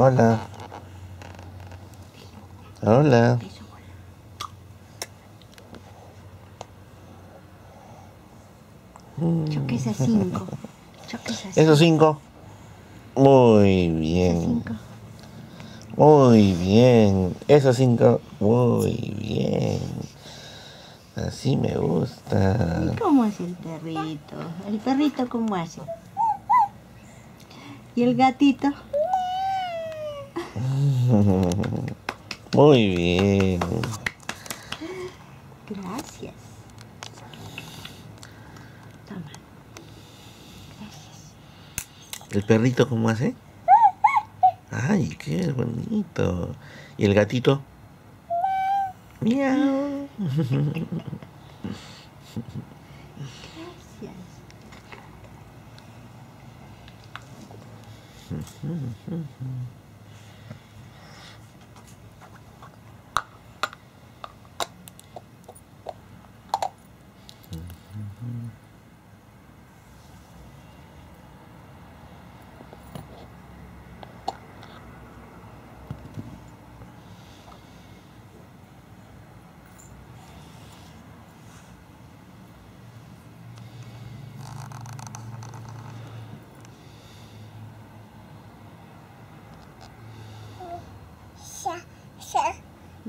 Hola. Hola. Choques a cinco. Choques a ¿Esos cinco? Muy bien. Muy bien. Esos cinco. Muy bien. Así me gusta. ¿Y cómo hace el perrito? ¿El perrito cómo hace? ¿Y el gatito? Muy bien. Gracias. Toma. Gracias. ¿El perrito cómo hace? Ay, qué bonito. ¿Y el gatito? Miau. Gracias.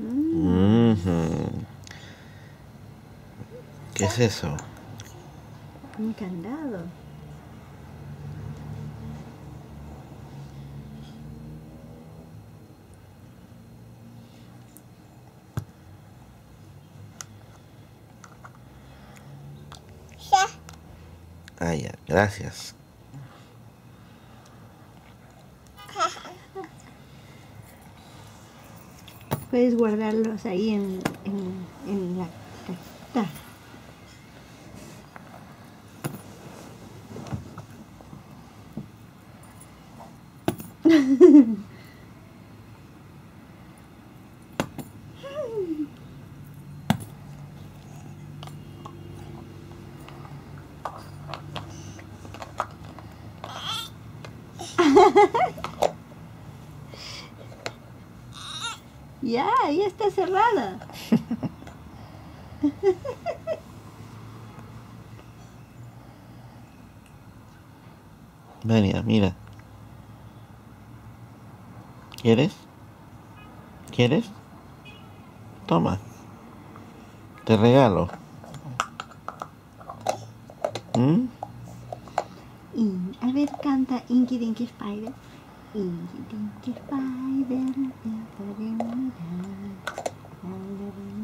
Mm, Ujú. ¿Qué es eso? un candado. Ah, ya, gracias. Puedes guardarlos ahí en, en, la cajita. Ya, ya está cerrada. Vania, mira. ¿Quieres? ¿Quieres? Toma. Te regalo. ¿Mm? A ver, canta Inky Dinky Spider. Mirar. La, la, la,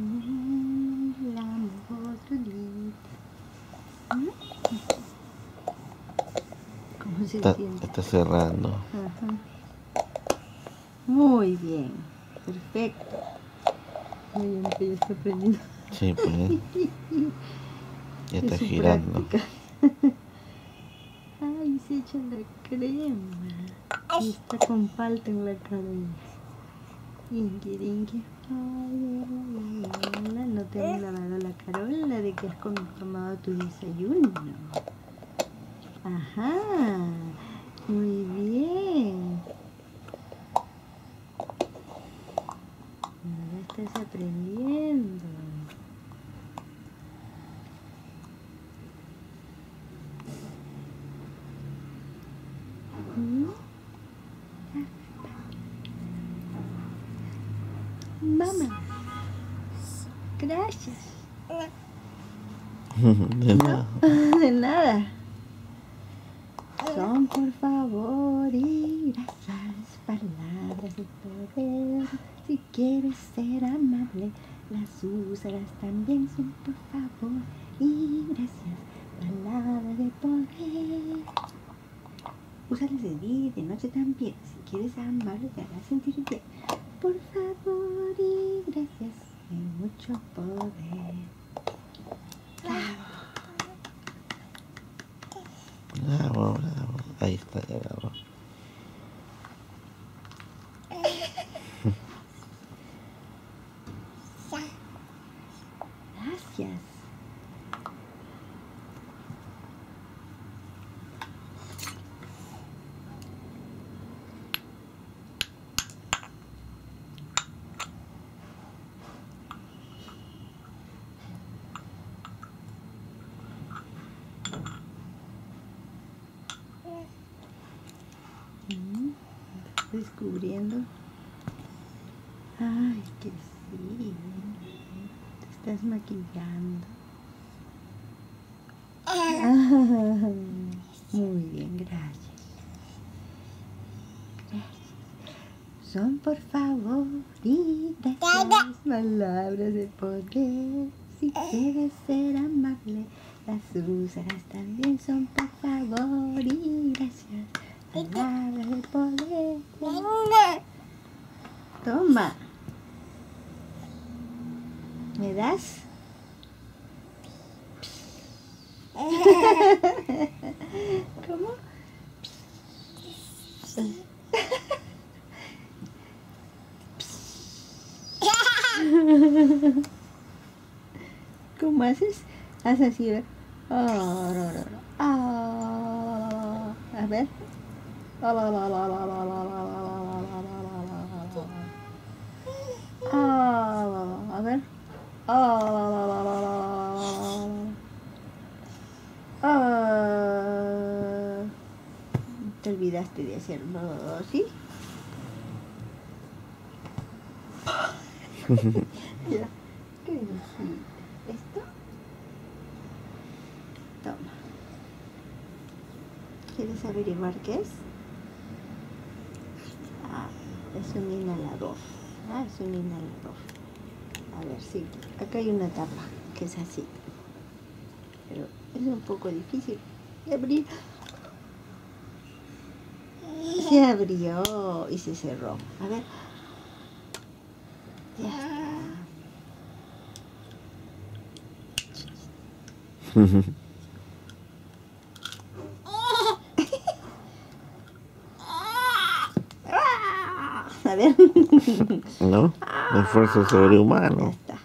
la, la, otro día. ¿Mm? ¿Cómo se Está, siente? está cerrando. Ajá. Muy bien, perfecto. Muy bien, que ya está prendido. Sí, pues. Ya está Es girando. práctica. Ay, se echa la crema. Está con falta en la cabeza. La, la. No te han lavado la carola de que has tomado tu desayuno. Ajá, muy bien. Ahora estás aprendiendo. ¿Mm? Mamá. Gracias. De nada. De nada. Son por favor y gracias, palabras de poder. Si quieres ser amable, las usarás también. Son por favor y gracias, palabras de poder. Úsalas de día y de noche también. Si quieres ser amable, te harás sentir bien. Por favor y gracias, de mucho poder. Bravo. Bravo, bravo. Ahí está, ya. Gracias. Descubriendo. Ay, que sí. Te estás maquillando. Muy bien, gracias. Gracias. Son por favor gracias palabras de poder. Si quieres ser amable, las úsalas también son por favor gracias. De poder. Toma. ¿Me das? ¿Cómo? ¿Cómo haces? Haz así, no, no. Ah, a ver. Ah, a ver. Ah, ah. Te olvidaste de hacerlo, ¿sí? Ya. ¿Qué necesitas? ¿Esto? Toma. ¿Quieres averiguar qué es? Es un inhalador. Ah, es un inhalador. A ver, sí. Acá hay una tapa que es así. Pero es un poco difícil de abrir. Se abrió y se cerró. A ver. Ya está. A ver. ¿No? Esfuerzo Ya sobrehumano. está.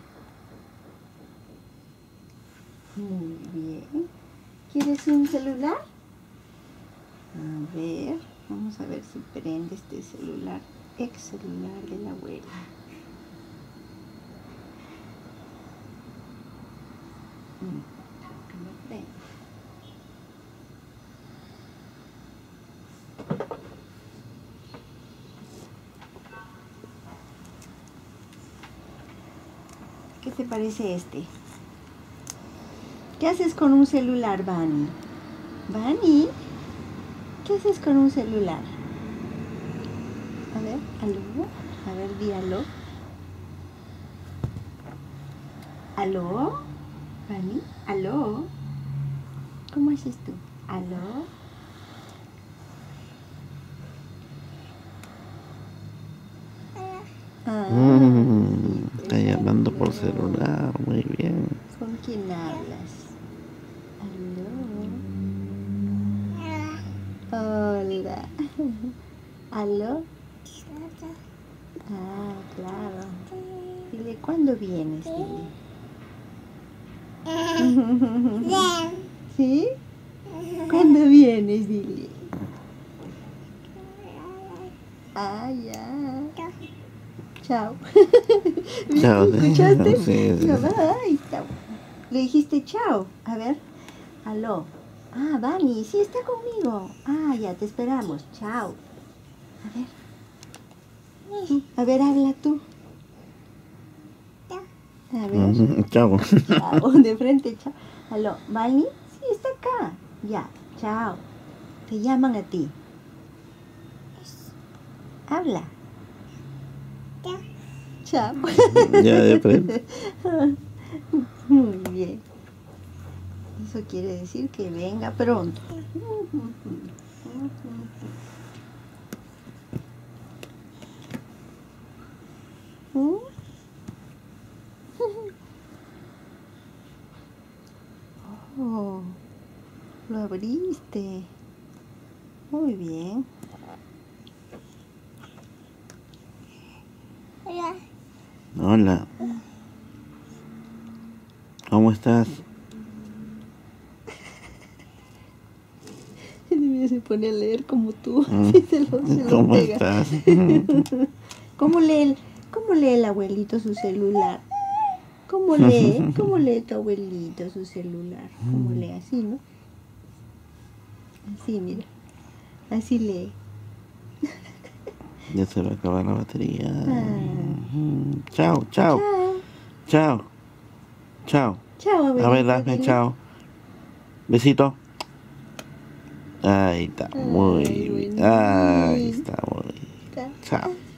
Muy bien. ¿Quieres un celular? A ver, vamos a ver si prende este celular, ex celular de la abuela. Mm, que no prende. ¿Qué te parece este? ¿Qué haces con un celular, Bunny? Bunny, ¿qué haces con un celular? A ver, aló. A ver, di aló. ¿Aló? Bunny, ¿aló? ¿Cómo haces tú? ¿Aló? Ah, Mm, celular, muy bien. ¿Con quién hablas? ¿Aló? Hola. ¿Aló? Ah, claro. Dile, ¿cuándo vienes? Dile. ¿Sí? ¿Cuándo vienes? Dile. Ah, ya. Chao. Chao, ¿Me ¿Escuchaste? sí, sí. Ay, está- Le dijiste chao. A ver. Aló. Ah, Vani, sí está conmigo. Ah, ya, te esperamos. Chao. A ver. Tú, A ver, habla tú. A ver. Chao. Chao, de frente, chao. Aló, ¿Vani? Sí, está acá. Ya, chao. Te llaman a ti. Habla. Chao. Ya frente. Muy bien. Eso quiere decir que venga pronto. Oh, lo abriste. Muy bien. Hola. ¿Cómo estás? Se pone a leer como tú. Mm. Sí, se lo- se lo ¿Cómo pega. estás? ¿Cómo lee, el, ¿Cómo lee el abuelito su celular? ¿Cómo lee? ¿Cómo lee tu abuelito su celular? ¿Cómo lee así, no? Así, mira. Así lee. Ya se va a acabar la batería. Ah. Chao, chao, chao. Chao. Chao, A ver, dame chao. Besito. Ahí está, muy Ay, bien. Ahí está, muy bien. Chao.